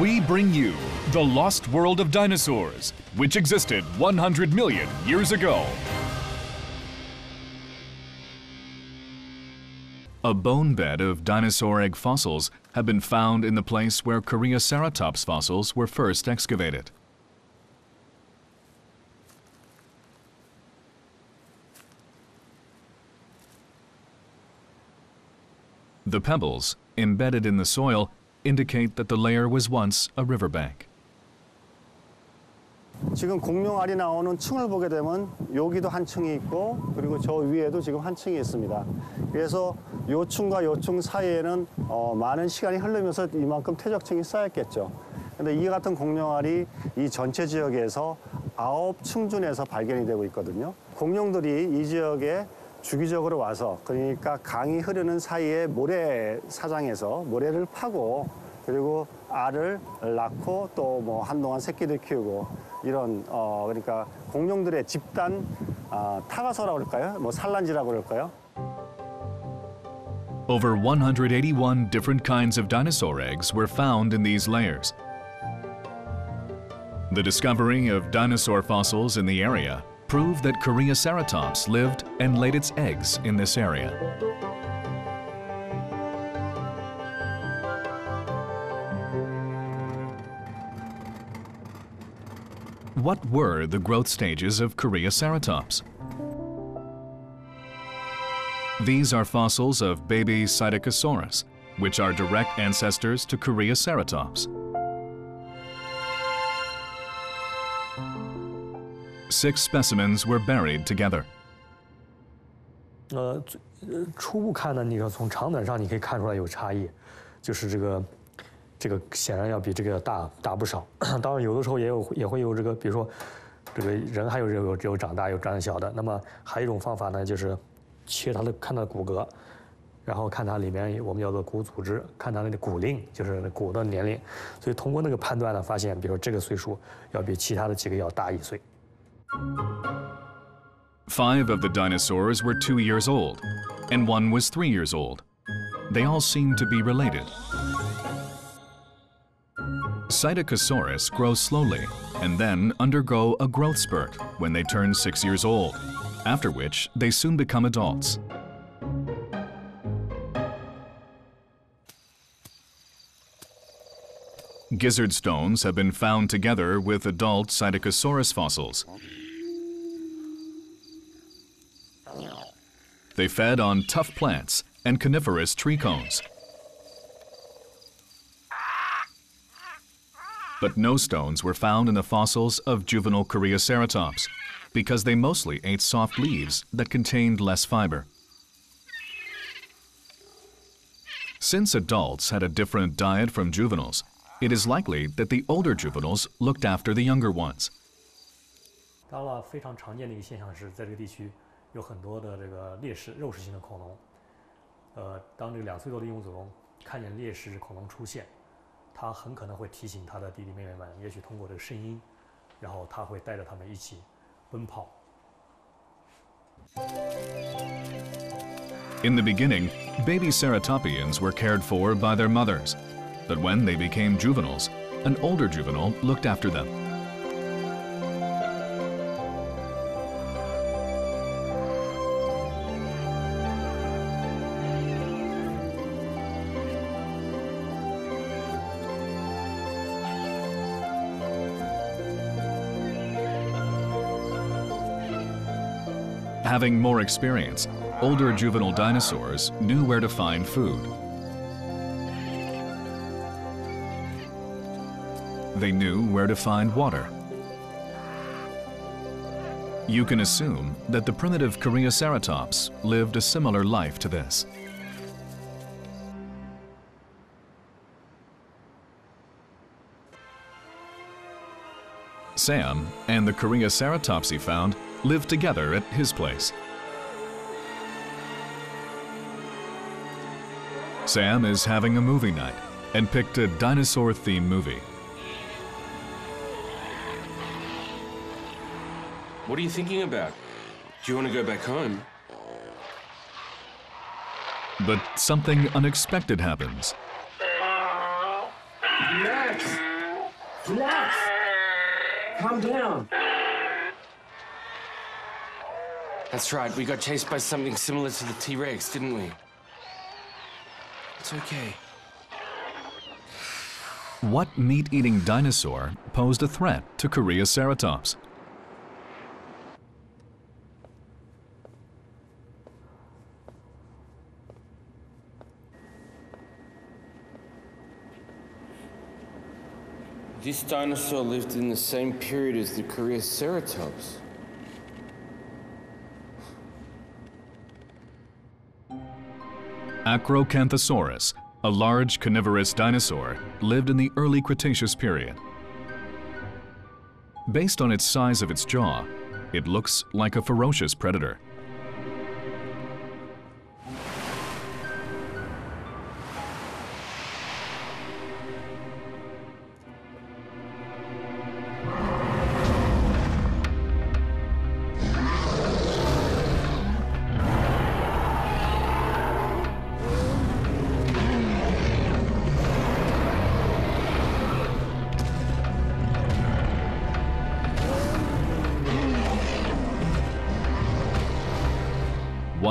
We bring you The Lost World of Dinosaurs, which existed 100 million years ago. A bone bed of dinosaur egg fossils have been found in the place where Koreaceratops fossils were first excavated. The pebbles, embedded in the soil, indicate that the layer was once a riverbank. 지금 공룡알이 나오는 층을 보게 되면 여기도 한 층이 있고 그리고 저 위에도 지금 한 층이 있습니다. 그래서 요 층과 요 층 사이에는 어, 많은 시간이 흐르면서 이만큼 퇴적층이 쌓였겠죠. 근데 이 같은 공룡알이 이 전체 지역에서 아홉 층준에서 발견이 되고 있거든요. 공룡들이 이 지역에 주기적으로 와서 그러니까 강이 흐르는 사이에 모래 사장에서 모래를 파고 그리고 알을 낳고 또 뭐 한동안 새끼들 키우고 이런 어 그러니까 공룡들의 집단 아, 타가서라고 그럴까요? 뭐 산란지라고 그럴까요? Over 181 different kinds of dinosaur eggs were found in these layers. The discovery of dinosaur fossils in the area proved that Koreaceratops lived and laid its eggs in this area. What were the growth stages of Koreaceratops? These are fossils of baby Psittacosaurus, which are direct ancestors to Koreaceratops. Six specimens were buried together. 呃，初步看呢，你说从长短上你可以看出来有差异，就是这个这个显然要比这个大大不少。当然有的时候也有也会有这个，比如说这个人还有有有长大有长小的。那么还有一种方法呢，就是切它的看它的骨骼，然后看它里面我们叫做骨组织，看它那个骨龄，就是骨的年龄。所以通过那个判断呢，发现比如说这个岁数要比其他的几个要大一岁。Five of the dinosaurs were two years old, and one was three years old. They all seemed to be related. Psittacosaurus grow slowly and then undergo a growth spurt when they turn six years old, after which they soon become adults. Gizzard stones have been found together with adult Psittacosaurus fossils. They fed on tough plants and coniferous tree cones. But no stones were found in the fossils of juvenile Coreoceratops because they mostly ate soft leaves that contained less fiber. Since adults had a different diet from juveniles, it is likely that the older juveniles looked after the younger ones. 当然了，非常常见的一个现象是在这个地区 有很多的这个猎食肉食性的恐龙。呃，当这个两岁多的鹦鹉子龙看见猎食恐龙出现，它很可能会提醒它的弟弟妹妹们，也许通过这个声音，然后它会带着它们一起奔跑。In the beginning, baby ceratopians were cared for by their mothers, but when they became juveniles, an older juvenile looked after them. Having more experience, older juvenile dinosaurs knew where to find food. They knew where to find water. You can assume that the primitive Koreaceratops lived a similar life to this. Sam and the Koreaceratops he found lived together at his place. Sam is having a movie night and picked a dinosaur themed movie. What are you thinking about? Do you want to go back home? But something unexpected happens. Relax. Relax. Calm down. That's right. We got chased by something similar to the T Rex, didn't we? It's okay. What meat eating dinosaur posed a threat to Koreaceratops? This dinosaur lived in the same period as the Koreaceratops. Acrocanthosaurus, a large carnivorous dinosaur, lived in the early Cretaceous period. Based on its size of its jaw, it looks like a ferocious predator.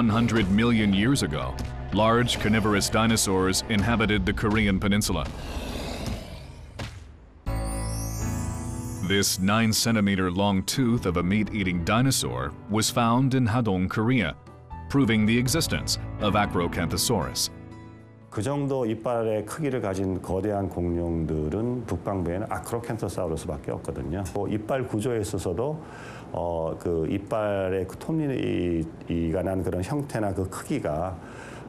One hundred million years ago, large carnivorous dinosaurs inhabited the Korean peninsula. This 9 centimeter long tooth of a meat-eating dinosaur was found in Hadong, Korea, proving the existence of Acrocanthosaurus. 그 정도 이빨의 크기를 가진 거대한 공룡들은 북방부에는 아크로켄토사우루스밖에 없거든요. 뭐 이빨 구조에 있어서도 어, 그 이빨의 그 톱니가 난 그런 형태나 그 크기가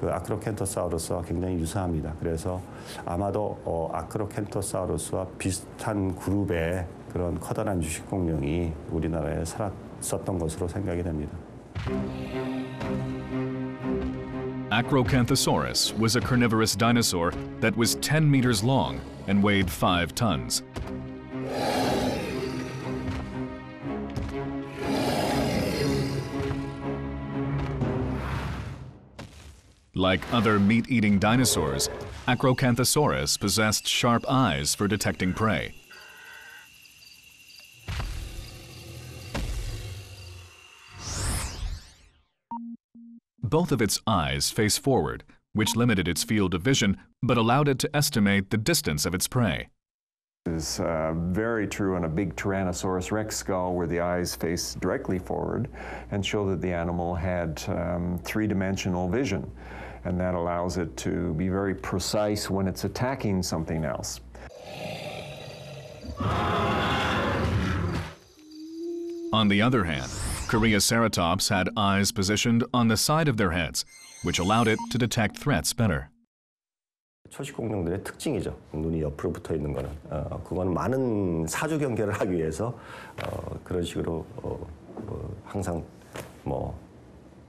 그 아크로켄토사우루스와 굉장히 유사합니다. 그래서 아마도 어, 아크로켄토사우루스와 비슷한 그룹의 그런 커다란 유식공룡이 우리나라에 살았었던 것으로 생각이 됩니다. Acrocanthosaurus was a carnivorous dinosaur that was 10 meters long and weighed 5 tons. Like other meat-eating dinosaurs, Acrocanthosaurus possessed sharp eyes for detecting prey. Both of its eyes face forward, which limited its field of vision but allowed it to estimate the distance of its prey. This is uh, very true on a big Tyrannosaurus rex skull where the eyes face directly forward and show that the animal had um, three-dimensional vision. And that allows it to be very precise when it's attacking something else. On the other hand, Koreaceratops had eyes positioned on the side of their heads, which allowed it to detect threats better. 초식 공룡들의 특징이죠. 눈이 옆으로 붙어 있는 거는 어, 그거는 많은 사주 경계를 하기 위해서 어, 그런 식으로 어, 어, 항상 뭐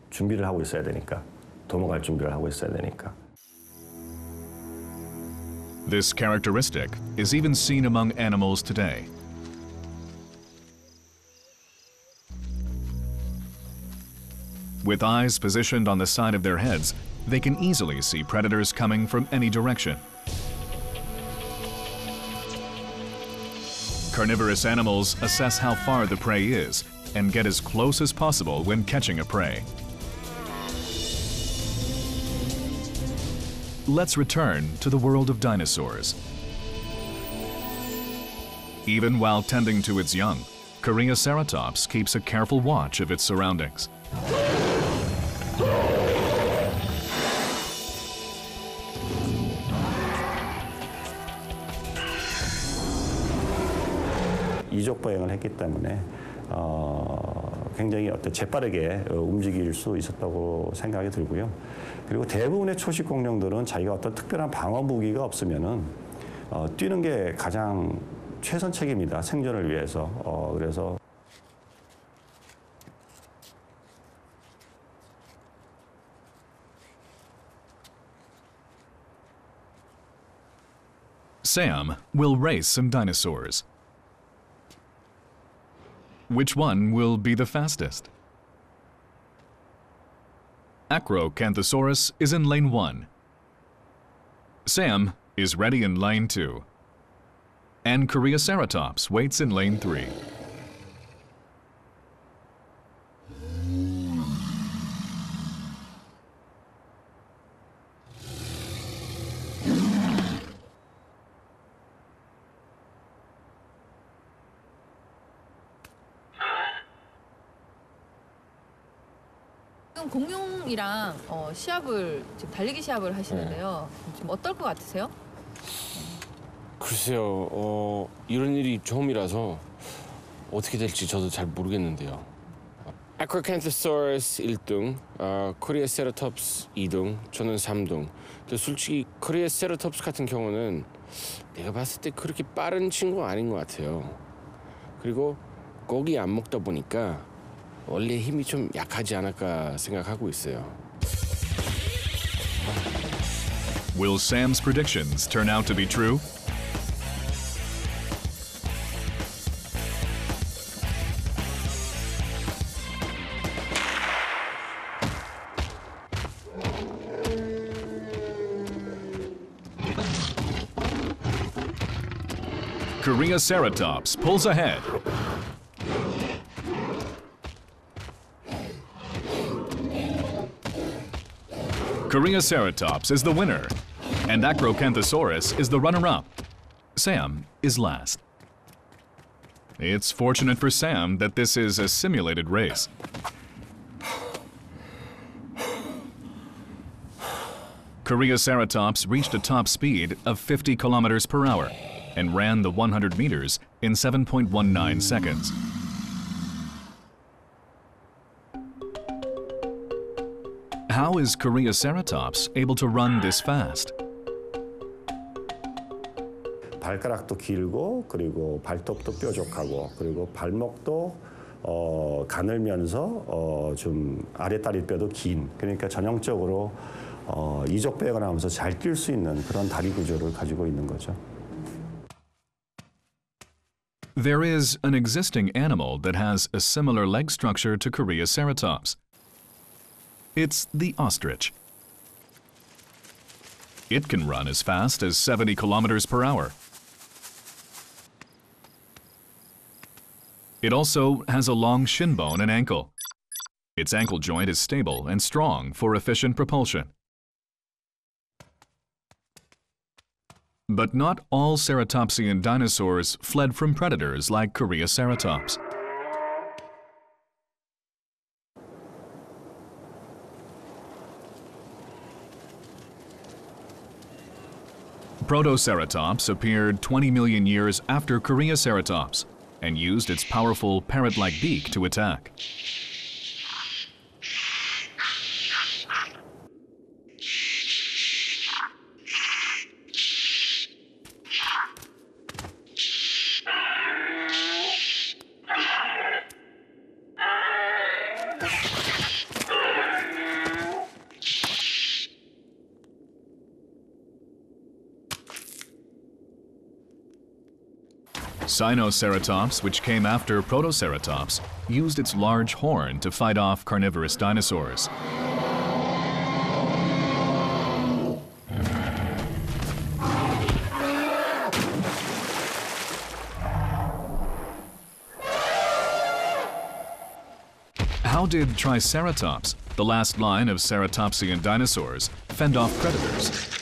준비를 하고 있어야 되니까 도망갈 준비를 하고 있어야 되니까. This characteristic is even seen among animals today. With eyes positioned on the side of their heads, they can easily see predators coming from any direction. Carnivorous animals assess how far the prey is and get as close as possible when catching a prey. Let's return to the world of dinosaurs. Even while tending to its young, Koreaceratops keeps a careful watch of its surroundings. 이족 보행을 했기 때문에 어, 굉장히 어떤 재빠르게 어, 움직일 수 있었다고 생각이 들고요. 그리고 대부분의 초식 공룡들은 자기가 어떤 특별한 방어 무기가 없으면은 어, 뛰는 게 가장 최선책입니다. 생존을 위해서. 어, 그래서 Sam will race some dinosaurs. Which one will be the fastest? Acrocanthosaurus is in lane 1. Sam is ready in lane 2. And Koreaceratops waits in lane 3. 어, 시합을 지금 달리기 시합을 하시는데요. 지금 어떨 것 같으세요? 글쎄요, 어, 이런 일이 처음이라서 어떻게 될지 저도 잘 모르겠는데요. 아크로칸토사우루스 1등, 어, 코리아세라톱스 2등, 저는 3등. 근데 솔직히 코리아세라톱스 같은 경우는 내가 봤을 때 그렇게 빠른 친구 아닌 것 같아요. 그리고 고기 안 먹다 보니까 원래 힘이 좀 약하지 않을까 생각하고 있어요. Will Sam's predictions turn out to be true? Koreaceratops pulls ahead. Koreaceratops is the winner, and Acrocanthosaurus is the runner-up. Sam is last. It's fortunate for Sam that this is a simulated race. Koreaceratops reached a top speed of 50 kilometers per hour and ran the 100 meters in 7.19 seconds. How is Koreaceratops able to run this fast? 발가락도 길고 그리고 발톱도 뾰족하고 그리고 발목도 어, 가늘면서 어, 좀 아랫다리뼈도 긴 그러니까 전형적으로 어, 이족배가 나오면서 잘 뛸 수 있는 그런 다리 구조를 가지고 있는 거죠. There is an existing animal that has a similar leg structure to Coreoceratops. It's the ostrich. It can run as fast as 70 kilometers per hour. It also has a long shin bone and ankle. Its ankle joint is stable and strong for efficient propulsion. But not all ceratopsian dinosaurs fled from predators like Koreaceratops. Protoceratops appeared 20 million years after Koreaceratops and used its powerful parrot-like beak to attack. Sinoceratops, which came after Protoceratops, used its large horn to fight off carnivorous dinosaurs. How did Triceratops, the last line of ceratopsian dinosaurs, fend off predators?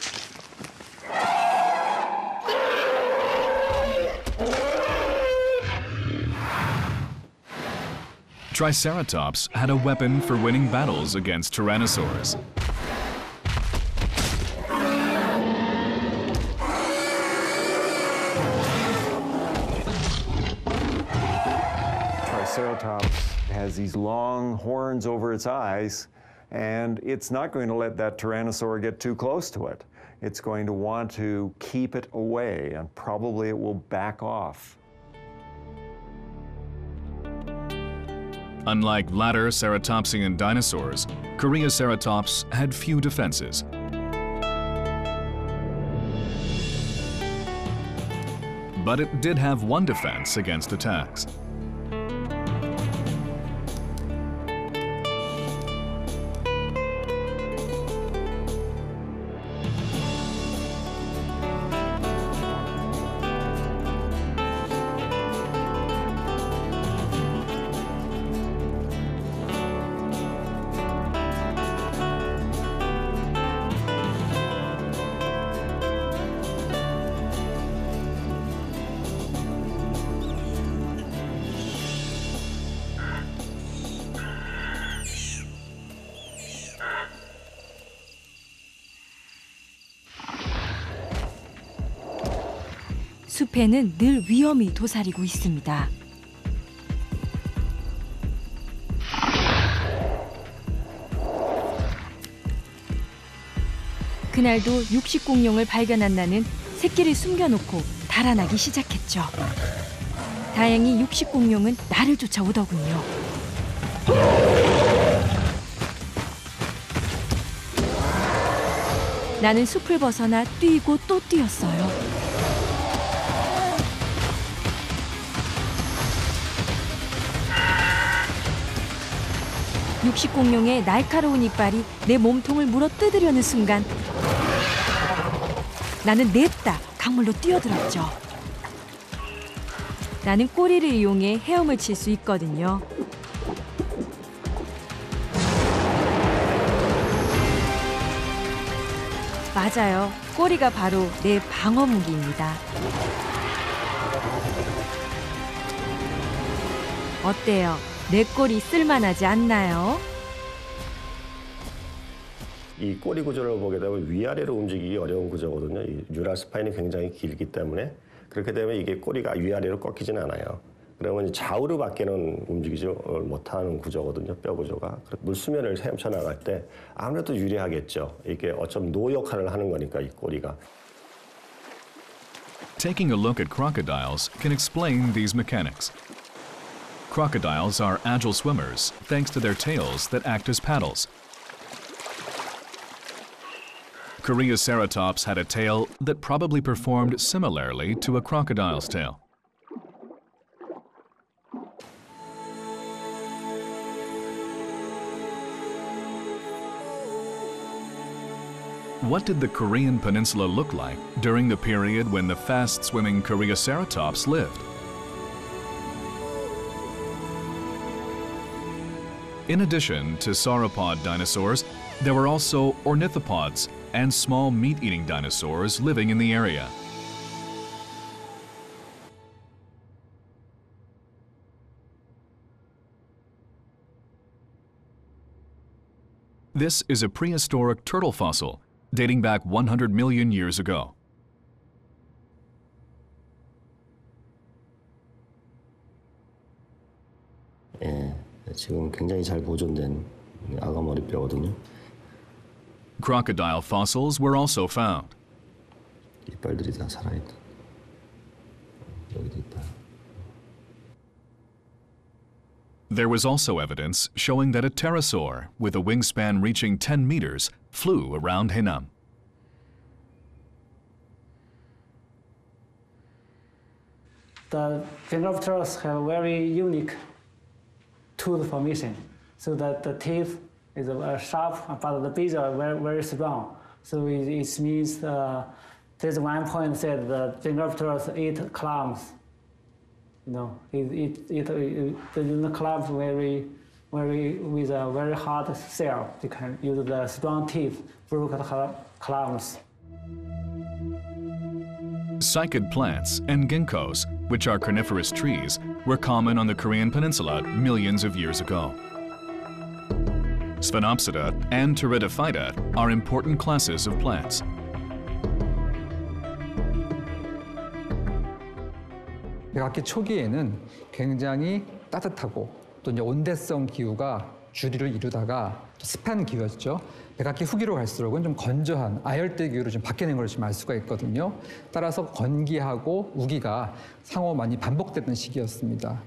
Triceratops had a weapon for winning battles against Tyrannosaurs. Triceratops has these long horns over its eyes, and it's not going to let that Tyrannosaur get too close to it. It's going to want to keep it away, and probably it will back off. Unlike latter ceratopsian dinosaurs, Koreaceratops had few defenses. But it did have one defense against attacks. 숲에는 늘 위험이 도사리고 있습니다. 그날도 육식 공룡을 발견한 나는 새끼를 숨겨놓고 달아나기 시작했죠. 다행히 육식 공룡은 나를 쫓아오더군요. 나는 숲을 벗어나 뛰고 또 뛰었어요. 육식 공룡의 날카로운 이빨이 내 몸통을 물어 뜯으려는 순간 나는 냈다 강물로 뛰어들었죠. 나는 꼬리를 이용해 헤엄을 칠 수 있거든요. 맞아요. 꼬리가 바로 내 방어 무기입니다. 어때요? 내 꼬리 쓸만하지 않나요? 이 꼬리 구조를 보게 되면 위아래로 움직이기 어려운 구조거든요. 이 뉴럴 스파인이 굉장히 길기 때문에 그렇게 되면 이게 꼬리가 위아래로 꺾이지는 않아요. 그러면 좌우로 밖에는 움직이지 못하는 구조거든요. 뼈 구조가. 물수면을 헤엄쳐 나갈 때 아무래도 유리하겠죠. 이게 어쩜 노 역할을 하는 거니까 이 꼬리가. Taking a look at crocodiles can explain these mechanics. Crocodiles are agile swimmers thanks to their tails that act as paddles. Koreaceratops had a tail that probably performed similarly to a crocodile's tail. What did the Korean peninsula look like during the period when the fast-swimming Koreaceratops lived? In addition to sauropod dinosaurs, there were also ornithopods and small meat-eating dinosaurs living in the area. This is a prehistoric turtle fossil dating back 100 million years ago. 지금 굉장히 잘 보존된 아가머리뼈거든요. Crocodile fossils were also found. 이빨들이 다 살아있다. 여기도 있다. There was also evidence showing that a pterosaur with a wingspan reaching 10 meters flew around Haenam. The pterosaurs have a very unique tooth formation, so that the teeth is uh, sharp, but the beaks are very, very strong. So it, it means uh, there's one point said the Pteropteros eat clams. You know, it, it, it, it the, clams very, very with a very hard shell. You can use the strong teeth broke the clams. Cycad plants and ginkgos, which are coniferous trees, were common on the Korean peninsula millions of years ago. Sphenopsida and Pteridophyta are important classes of plants. 백악기 초기에는 굉장히 따뜻하고 또 이제 온대성 기후가 주류를 이루다가 또 습한 기후였죠. 백악기 후기로 갈수록은 좀 건조한 아열대 기후로 좀 바뀌는 걸좀알 수가 있거든요. 따라서 건기하고 우기가 상호 많이 반복됐던 시기였습니다.